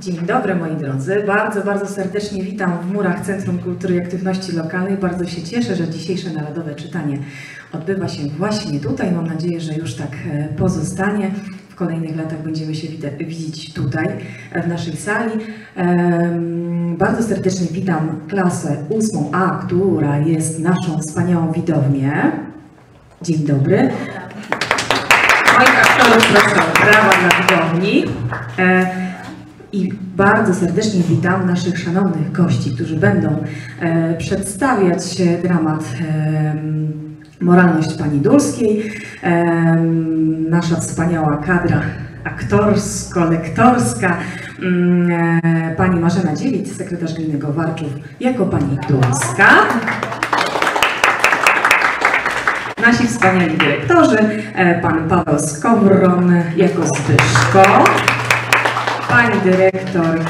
Dzień dobry moi drodzy, bardzo, bardzo serdecznie witam w murach Centrum Kultury i Aktywności Lokalnej. Bardzo się cieszę, że dzisiejsze Narodowe Czytanie odbywa się właśnie tutaj. Mam nadzieję, że już tak e, pozostanie. W kolejnych latach będziemy się widzieć tutaj, e, w naszej sali. Bardzo serdecznie witam klasę 8A, która jest naszą wspaniałą widownię. Dzień dobry. Moich aktorów proszę, brawa dla widowni. E, I bardzo serdecznie witam naszych szanownych gości, którzy będą e, przedstawiać e, dramat em, Moralność Pani Dulskiej. Em, nasza wspaniała kadra aktorsko-lektorska. Mm, e, Pani Marzena Dziewic, sekretarz gminy Gowarczów, jako Pani Dulska. Nasi wspaniali dyrektorzy, e, pan Paweł Skowron jako Zbyszko, pani dyrektor,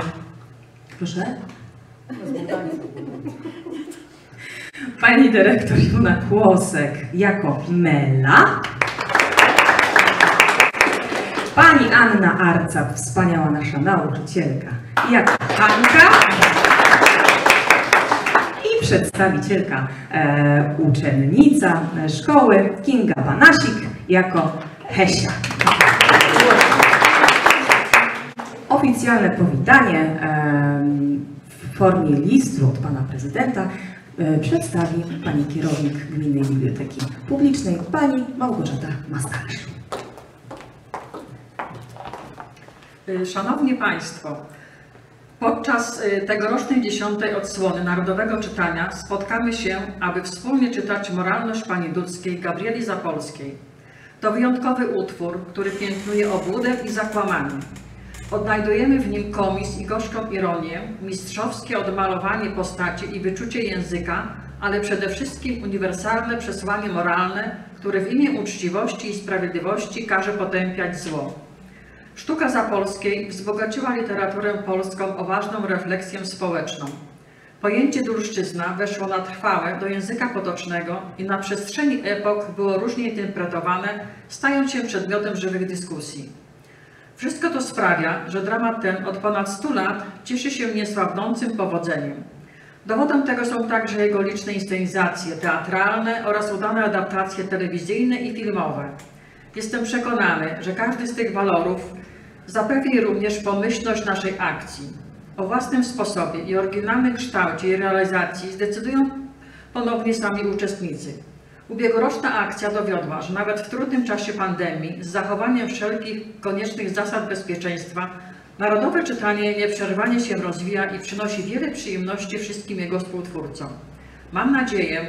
proszę? Pani dyrektor Kłosek jako Mela, pani Anna Arca, wspaniała nasza nauczycielka, jako Hanka, i przedstawicielka e, uczennica szkoły Kinga Banasik jako Hesia. Oficjalne powitanie w formie listu od pana prezydenta e, przedstawi pani kierownik Gminnej Biblioteki Publicznej, pani Małgorzata Mastalerz. Y, Szanowni Państwo, podczas y, tegorocznej dziesiątej odsłony Narodowego Czytania spotkamy się, aby wspólnie czytać Moralność Pani Dudzkiej Gabrieli Zapolskiej. To wyjątkowy utwór, który piętnuje obłudę i zakłamanie. Odnajdujemy w nim komis i gorzką ironię, mistrzowskie odmalowanie postaci i wyczucie języka, ale przede wszystkim uniwersalne przesłanie moralne, które w imię uczciwości i sprawiedliwości każe potępiać zło. Sztuka Zapolskiej wzbogaciła literaturę polską o ważną refleksję społeczną. Pojęcie dulszczyzna weszło na trwałe do języka potocznego i na przestrzeni epok było różnie interpretowane, stając się przedmiotem żywych dyskusji. Wszystko to sprawia, że dramat ten od ponad 100 lat cieszy się niesłabnącym powodzeniem. Dowodem tego są także jego liczne inscenizacje teatralne oraz udane adaptacje telewizyjne i filmowe. Jestem przekonany, że każdy z tych walorów zapewni również pomyślność naszej akcji. O własnym sposobie i oryginalnym kształcie jej realizacji zdecydują ponownie sami uczestnicy. Ubiegłoroczna akcja dowiodła, że nawet w trudnym czasie pandemii, z zachowaniem wszelkich koniecznych zasad bezpieczeństwa, narodowe czytanie nieprzerwanie się rozwija i przynosi wiele przyjemności wszystkim jego współtwórcom. Mam nadzieję,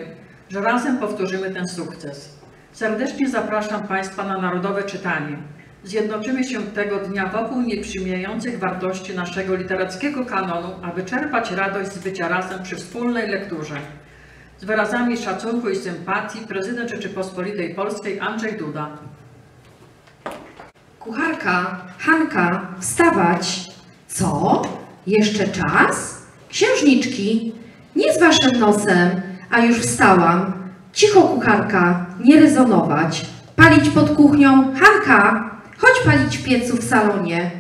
że razem powtórzymy ten sukces. Serdecznie zapraszam Państwa na Narodowe Czytanie. Zjednoczymy się tego dnia wokół nieprzymijających wartości naszego literackiego kanonu, aby czerpać radość z bycia razem przy wspólnej lekturze. Z wyrazami szacunku i sympatii prezydent Rzeczypospolitej Polskiej Andrzej Duda. Kucharka, Hanka, wstawać. Co? Jeszcze czas? Księżniczki, nie z waszym nosem, a już wstałam. Cicho, kucharka, nie rezonować. Palić pod kuchnią, Hanka, chodź palić w piecu w salonie.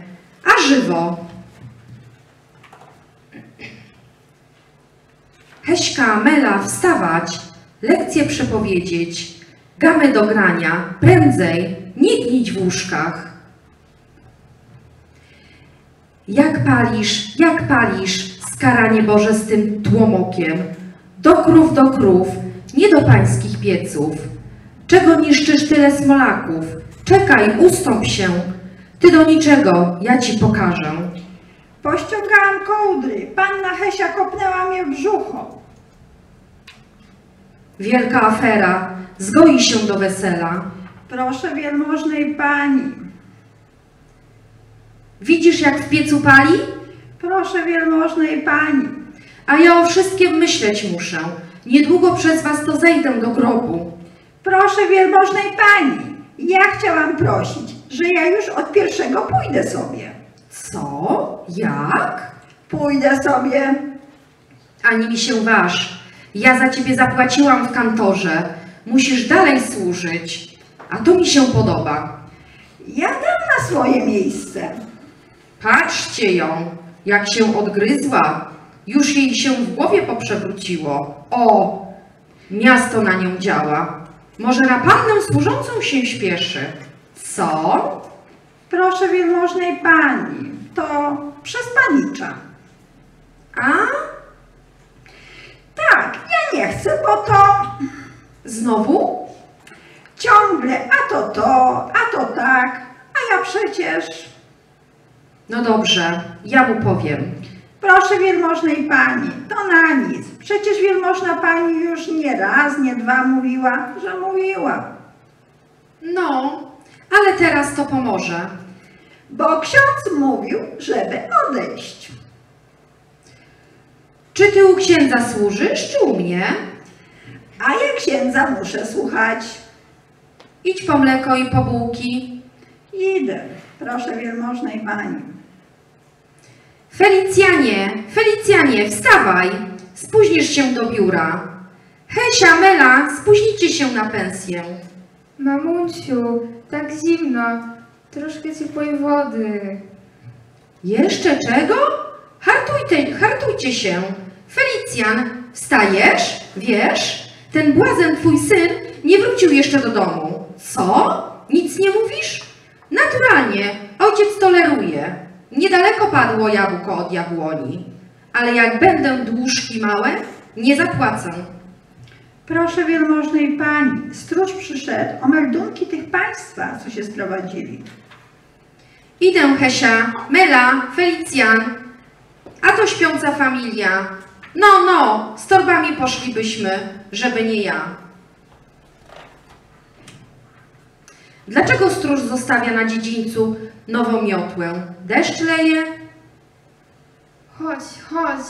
A żywo. Heśka, Mela, wstawać. Lekcje przepowiedzieć. Gamy do grania. Prędzej, nie gnić w łóżkach. Jak palisz, jak palisz, skaranie Boże z tym tłomokiem. Do krów, do krów, nie do pańskich pieców. Czego niszczysz tyle smolaków? Czekaj, ustąp się. Ty do niczego, ja ci pokażę. Pościągałam kołdry. Panna Hesia kopnęła mnie w brzucho. Wielka afera, zgoi się do wesela. Proszę wielmożnej pani. Widzisz, jak w piecu pali? Proszę wielmożnej pani. A ja o wszystkim myśleć muszę. Niedługo przez was to zejdę do grobu. Proszę wielmożnej pani. Ja chciałam prosić, że ja już od pierwszego pójdę sobie. Co? Jak? Pójdę sobie. Ani mi się waż. Ja za ciebie zapłaciłam w kantorze. Musisz dalej służyć. A to mi się podoba. Ja dam na swoje miejsce. Patrzcie ją. jak się odgryzła. Już jej się w głowie poprzewróciło. O, miasto na nią działa. Może na pannę służącą się śpieszy. Co? Proszę wielmożnej pani, to przez panicza. A? Tak, ja nie chcę, bo to Znowu? ciągle a to to, a to tak, a ja przecież... No dobrze, ja mu powiem. Proszę wielmożnej pani, to na nic. Przecież wielmożna pani już nie raz, nie dwa mówiła, że mówiła. No, ale teraz to pomoże. Bo ksiądz mówił, żeby odejść. Czy ty u księdza służysz, czy u mnie? A ja księdza muszę słuchać. Idź po mleko i po bułki. Idę, proszę wielmożnej pani. Felicjanie, Felicjanie, wstawaj! Spóźnisz się do biura. Hesia, Mela, spóźnicie się na pensję. Mamusiu, tak zimno. Troszkę ciepłej wody. Jeszcze czego? Hartujcie, hartujcie się. Felicjan, wstajesz? Wiesz? Ten błazen, twój syn, nie wrócił jeszcze do domu. Co? Nic nie mówisz? Naturalnie, ojciec toleruje. Niedaleko padło jabłko od jabłoni. Ale jak będę dłużki małe, nie zapłacę. Proszę wielmożnej pani, stróż przyszedł o meldunki tych państwa, co się sprowadzili. Idę, Hesia, Mela, Felicjan, a to śpiąca familia. No, no, z torbami poszlibyśmy, żeby nie ja. Dlaczego stróż zostawia na dziedzińcu nową miotłę? Deszcz leje? Chodź, chodź.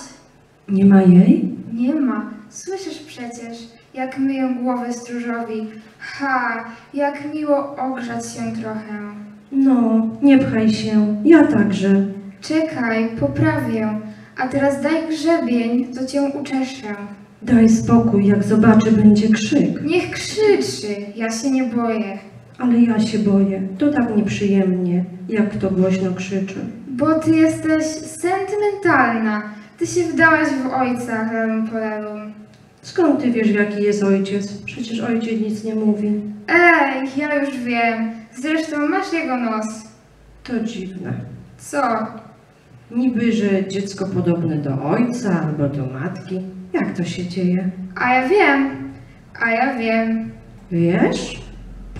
Nie ma jej? Nie ma. Słyszysz przecież, jak myję głowę stróżowi. Ha, jak miło ogrzać się trochę. No, nie pchaj się, ja także. Czekaj, poprawię. A teraz daj grzebień, to cię uczeszę. Daj spokój, jak zobaczy, będzie krzyk. Niech krzyczy, ja się nie boję. Ale ja się boję, to tak nieprzyjemnie, jak kto głośno krzyczy. Bo ty jesteś sentymentalna. Ty się wdałaś w ojca, helum polelum. Skąd ty wiesz, jaki jest ojciec? Przecież ojciec nic nie mówi. Ej, ja już wiem. Zresztą masz jego nos. To dziwne. Co? Niby, że dziecko podobne do ojca albo do matki. Jak to się dzieje? A ja wiem. A ja wiem. Wiesz?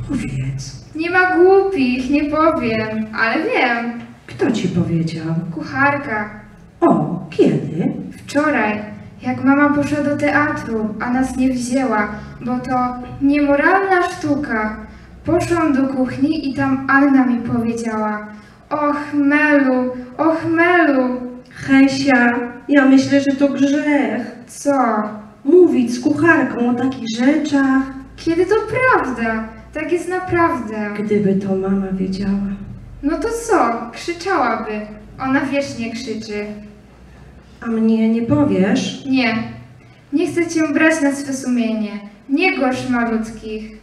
Powiedz. Nie ma głupich, nie powiem, ale wiem. Kto ci powiedział? Kucharka. O, kiedy? Wczoraj, jak mama poszła do teatru, a nas nie wzięła, bo to niemoralna sztuka. Poszłam do kuchni i tam Anna mi powiedziała: Och, Melu, och, Melu. Hesia, ja myślę, że to grzech. Co? Mówić z kucharką o takich rzeczach. Kiedy to prawda? Tak jest naprawdę. Gdyby to mama wiedziała. No to co? Krzyczałaby. Ona wiecznie krzyczy. A mnie nie powiesz? Nie, nie chcę cię brać na swe sumienie. Nie gorsz malutkich.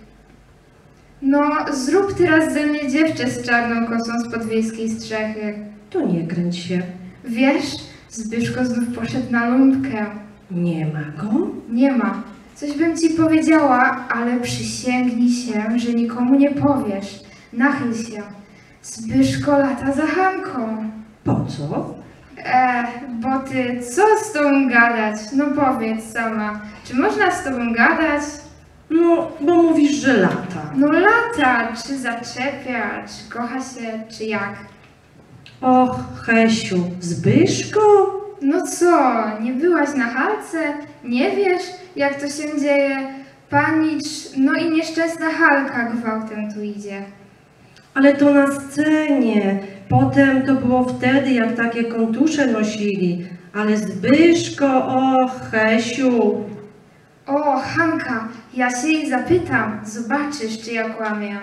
No, zrób teraz ze mnie dziewczę z czarną kosą z podwiejskiej strzechy. To nie kręć się. Wiesz, Zbyszko znów poszedł na lumpkę. Nie ma go? Nie ma. Coś bym ci powiedziała, ale przysięgnij się, że nikomu nie powiesz. Nachyl się. Zbyszko lata za Hanką. Po co? E, bo ty, co z tobą gadać? No powiedz sama, czy można z tobą gadać? No, bo mówisz, że lata. No lata, czy zaczepia, czy kocha się, czy jak? Och, Hesiu, Zbyszko? No co, nie byłaś na halce? Nie wiesz, jak to się dzieje? Panicz, no i nieszczęsna halka gwałtem tu idzie. Ale to na scenie. Potem to było wtedy, jak takie kontusze nosili. Ale Zbyszko, och, Hesiu. O, Hanka, ja się jej zapytam, zobaczysz, czy ja kłamię.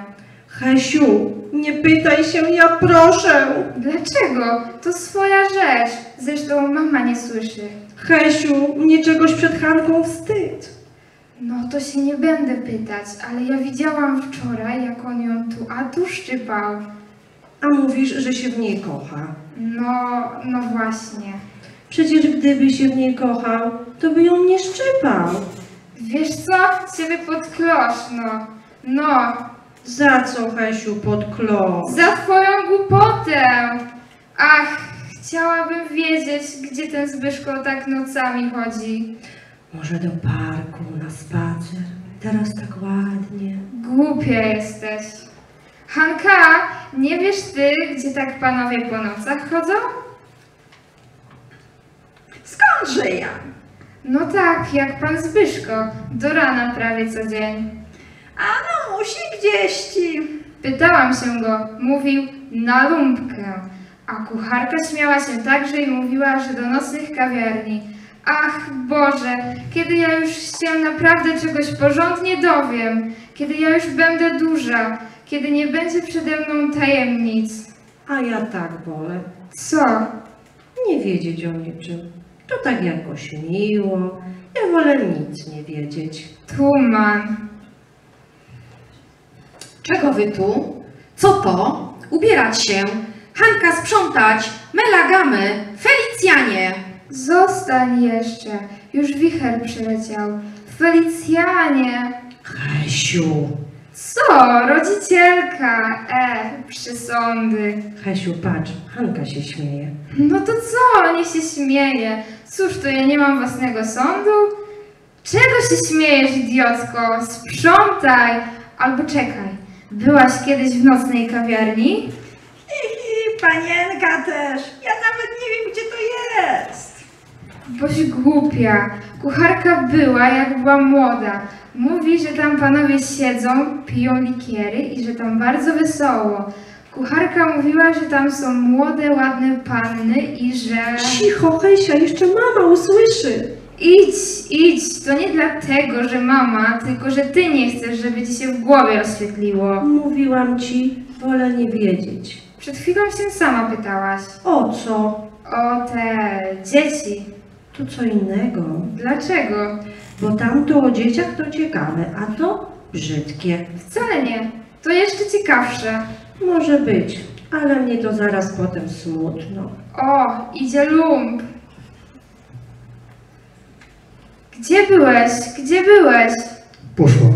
Hesiu, nie pytaj się, ja proszę. Dlaczego? To swoja rzecz. Zresztą mama nie słyszy. Hesiu, mnie czegoś przed Hanką wstyd. No to się nie będę pytać, ale ja widziałam wczoraj, jak on ją tu a tu szczypał. A mówisz, że się w niej kocha. No, no właśnie. Przecież gdyby się w niej kochał, to by ją nie szczypał. Wiesz co? Ciebie pod klosz, no. No, Za co, Hesiu, pod klos? za twoją głupotę. Ach, chciałabym wiedzieć, gdzie ten Zbyszko tak nocami chodzi. Może do parku na spacer. Teraz tak ładnie. Głupia jesteś. Hanka, nie wiesz ty, gdzie tak panowie po nocach chodzą? Skądże ja? No tak, jak pan Zbyszko, do rana prawie co dzień. A no musi gdzieś ci. Pytałam się go, mówił na lumpkę, a kucharka śmiała się także i mówiła, że do nocnych kawiarni. Ach Boże, kiedy ja już się naprawdę czegoś porządnie dowiem, kiedy ja już będę duża, kiedy nie będzie przede mną tajemnic. A ja tak wolę. Co? Nie wiedzieć o niczym. To tak jakoś miło. Ja wolę nic nie wiedzieć. Tuman. Czego wy tu? Co to? Ubierać się. Hanka sprzątać. Mela gamy. Felicjanie. Zostań jeszcze, już wicher przyleciał. Felicjanie. Hesiu. Co? Rodzicielka. E, przysądy. Hesiu, patrz, Hanka się śmieje. No to co? Nie się śmieje. Cóż, to ja nie mam własnego sądu? Czego się śmiejesz, idiotko? Sprzątaj! Albo czekaj. Byłaś kiedyś w nocnej kawiarni? I panienka też. Ja nawet nie wiem, gdzie to jest. Boś głupia. Kucharka była, jak była młoda. Mówi, że tam panowie siedzą, piją likiery i że tam bardzo wesoło. Kucharka mówiła, że tam są młode, ładne panny i że... Cicho, Hesia, jeszcze mama usłyszy. Idź, idź. To nie dlatego, że mama, tylko że ty nie chcesz, żeby ci się w głowie rozświetliło. Mówiłam ci, wolę nie wiedzieć. Przed chwilą się sama pytałaś. O co? O te dzieci. To co innego. Dlaczego? Bo tamto o dzieciach to ciekawe, a to brzydkie. Wcale nie. To jeszcze ciekawsze. Może być, ale mnie to zaraz potem smutno. O, idzie lump. Gdzie byłeś? Gdzie byłeś? Poszła.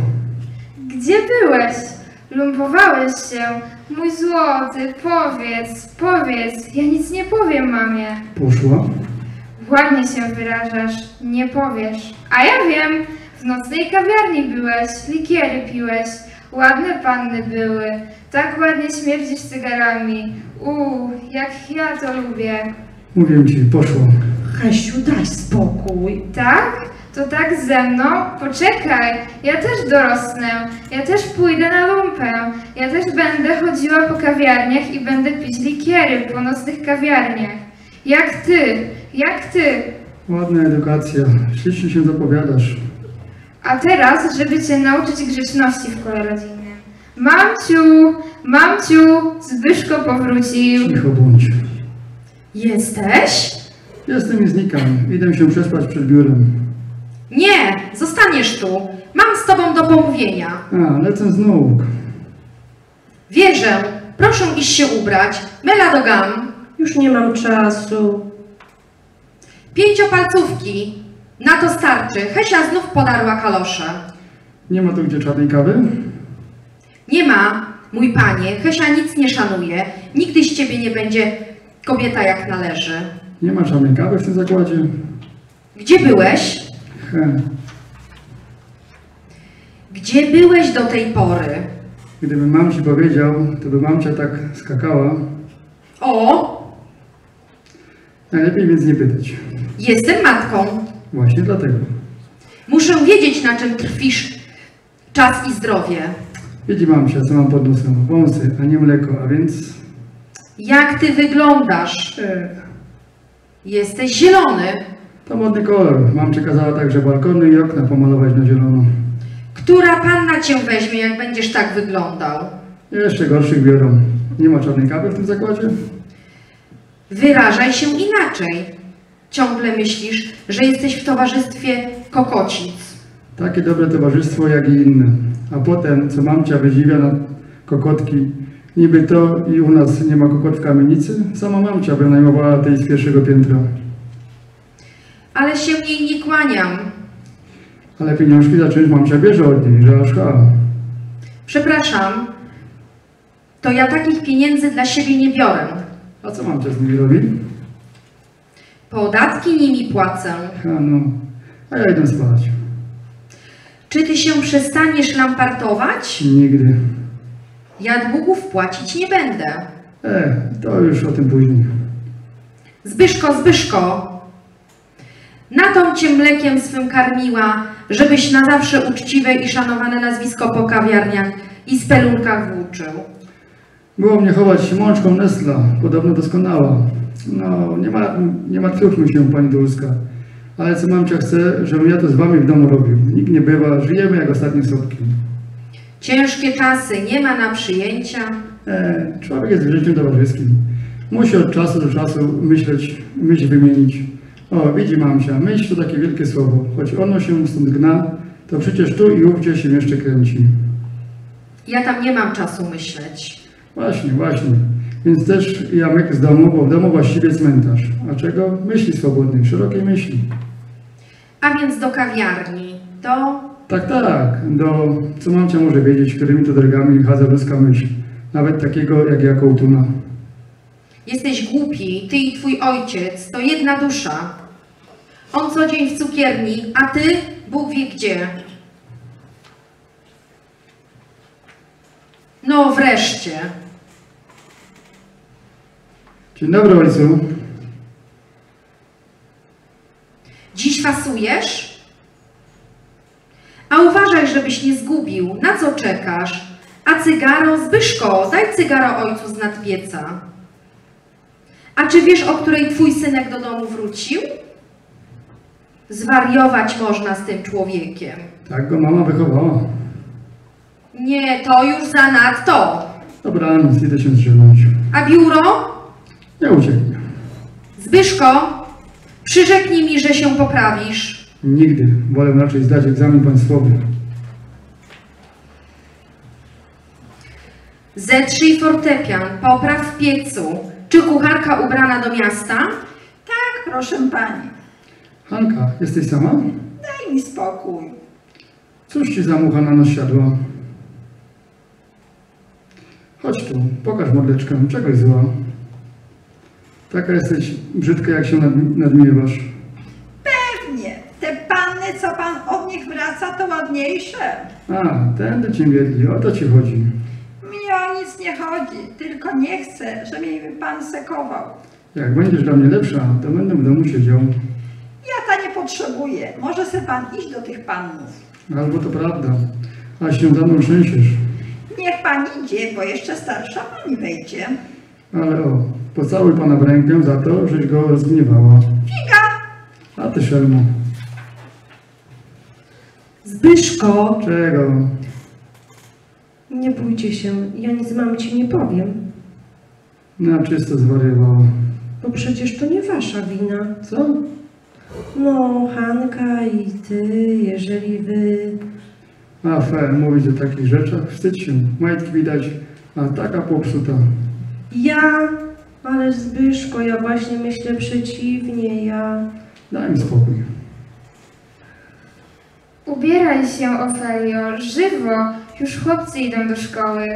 Gdzie byłeś? Lumpowałeś się. Mój złoty, powiedz, powiedz. Ja nic nie powiem mamie. Poszła. Ładnie się wyrażasz, nie powiesz. A ja wiem, w nocnej kawiarni byłeś, likiery piłeś, ładne panny były, tak ładnie śmierdzisz cygarami. Uuu, jak ja to lubię. Mówię ci, poszła. Hesiu, daj spokój. Tak? To tak ze mną? Poczekaj, ja też dorosnę, ja też pójdę na lumpę, ja też będę chodziła po kawiarniach i będę pić likiery po nocnych kawiarniach. Jak ty, jak ty. Ładna edukacja. Ślicznie się zapowiadasz. A teraz, żeby cię nauczyć grzeczności w kole rodzinnym. Mamciu, mamciu, Zbyszko powrócił. Cicho bądź. Jesteś? Jestem i znikam. Idę się przespać przed biurem. Nie, zostaniesz tu. Mam z tobą do pomówienia. A, lecę z nóg. Wierzę. Proszę iść się ubrać. Mela do gam. Już nie mam czasu. Pięciopalcówki. Na to starczy. Hesia znów podarła kalosze. Nie ma tu gdzie czarnej kawy? Nie ma, mój panie. Hesia nic nie szanuje. Nigdy z ciebie nie będzie kobieta jak należy. Nie ma czarnej kawy w tym zakładzie? Gdzie byłeś? He. Gdzie byłeś do tej pory? Gdybym mam ci powiedział, to by mamcia tak skakała. O, Najlepiej więc nie pytać. jestem matką. Właśnie dlatego. Muszę wiedzieć, na czym trwisz czas i zdrowie. Widzi mamcia, co mam pod nosem. Wąsy, a nie mleko, a więc... Jak ty wyglądasz? E, Jesteś zielony. to modny kolor. Mamcia kazała także balkony i okna pomalować na zielono. Która panna cię weźmie, jak będziesz tak wyglądał? Jeszcze gorszych biorą. Nie ma czarnej kawy w tym zakładzie? Wyrażaj się inaczej. Ciągle myślisz, że jesteś w towarzystwie kokocic. Takie dobre towarzystwo jak i inne. A potem, co mamcia wydziwia na kokotki, Niby to i u nas nie ma kokot w kamienicy. Sama mamcia wynajmowała tej z pierwszego piętra. Ale się jej nie kłaniam. Ale pieniążki za czymś mamcia bierze od niej, że aż ha. Przepraszam, to ja takich pieniędzy dla siebie nie biorę. A co mamcia z nimi robi? Podatki nimi płacę. Ha no, a ja idę spać. Czy ty się przestaniesz lampartować? Nigdy. Ja długów płacić nie będę. E, to już o tym później. Zbyszko, Zbyszko, na tą cię mlekiem swym karmiła, żebyś na zawsze uczciwe i szanowane nazwisko po kawiarniach i spelunkach włóczył. Było mnie chować mączką Nestla, podobno doskonała. No, nie, ma, nie martwmy się, pani Dulska. Ale co mamcia chce, żebym ja to z wami w domu robił. Nikt nie bywa, żyjemy jak ostatnie sopki. Ciężkie czasy, nie ma na przyjęcia. E, człowiek jest w życiu towarzyskim. Musi od czasu do czasu myśleć, myśl wymienić. O, widzi mamcia, myśl to takie wielkie słowo. Choć ono się stąd gna, to przecież tu i ówdzie się jeszcze kręci. Ja tam nie mam czasu myśleć. Właśnie, właśnie. Więc też jamek z domu, bo w domu właściwie cmentarz. A czego? Myśli swobodnej, szerokiej myśli. A więc do kawiarni, do... Tak, tak. Do, co mamcia może wiedzieć, którymi to drogami chadza ludzka myśl. Nawet takiego jak ja kołtuna. Jesteś głupi, ty i twój ojciec, to jedna dusza. On co dzień w cukierni, a ty Bóg wie gdzie. No wreszcie. Dzień dobry, ojcu. Dziś fasujesz? A uważaj, żebyś nie zgubił. Na co czekasz? A cygaro, Zbyszko, daj cygaro ojcu z nadpieca. A czy wiesz, o której twój synek do domu wrócił? Zwariować można z tym człowiekiem. Tak go mama wychowała. Nie, to już zanadto. Dobranoc, idę się zrzemnąć. A biuro? Nie ucieknie. Zbyszko, przyrzeknij mi, że się poprawisz. Nigdy. Wolę raczej zdać egzamin państwowy. Zetrzyj fortepian, popraw w piecu. Czy kucharka ubrana do miasta? Tak, proszę pani, Hanka, jesteś sama? daj mi spokój. Cóż ci za mucha na nos siadła? Chodź tu, pokaż mordeczkę, czegoś zła. Taka jesteś brzydka, jak się nad, nadmiewasz. Pewnie, te panny, co pan od nich wraca, to ładniejsze. A, tędy cię wiedli, o to ci chodzi. Mnie o nic nie chodzi, tylko nie chcę, żeby mi pan sekował. Jak będziesz dla mnie lepsza, to będę w domu siedział. Ja ta nie potrzebuję, może se pan iść do tych panów. Albo to prawda, a się za mną trzęsiesz. Niech pan idzie, bo jeszcze starsza pani wejdzie. Ale o, pocałuj pana w rękę za to, żeś go rozgniewała. Figa! A ty szelmo, Zbyszko, czego? nie bójcie się, ja nic mamci nie powiem, Na czysto zwariowała. bo przecież to nie wasza wina. Co? No, Hanka i ty, jeżeli wy... A fe, mówić o takich rzeczach, wstydź się. Majtki widać, a taka popsuta. Ja, ale Zbyszko, ja właśnie myślę przeciwnie, ja... Daj mi spokój. Ubieraj się, Ofelio, żywo. Już chłopcy idą do szkoły.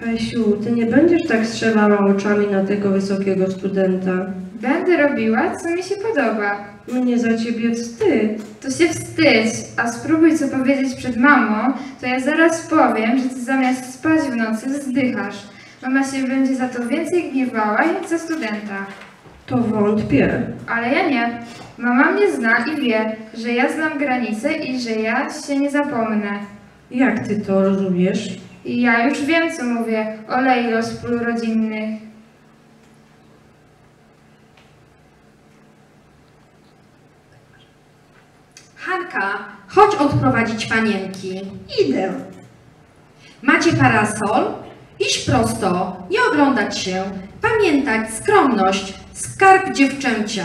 Hesiu, ty nie będziesz tak strzelała oczami na tego wysokiego studenta. Będę robiła, co mi się podoba. Mnie za ciebie wstyd. To się wstydź, a spróbuj co powiedzieć przed mamą, to ja zaraz powiem, że ty zamiast spać w nocy zdychasz. Mama się będzie za to więcej gniewała jak za studenta. To wątpię. Ale ja nie. Mama mnie zna i wie, że ja znam granice i że ja się nie zapomnę. Jak ty to rozumiesz? Ja już wiem, co mówię o Lejlo z pól rodzinnych. Hanka, chodź odprowadzić panienki. Idę. Macie parasol? Iść prosto, nie oglądać się. Pamiętać, skromność, skarb dziewczęcia.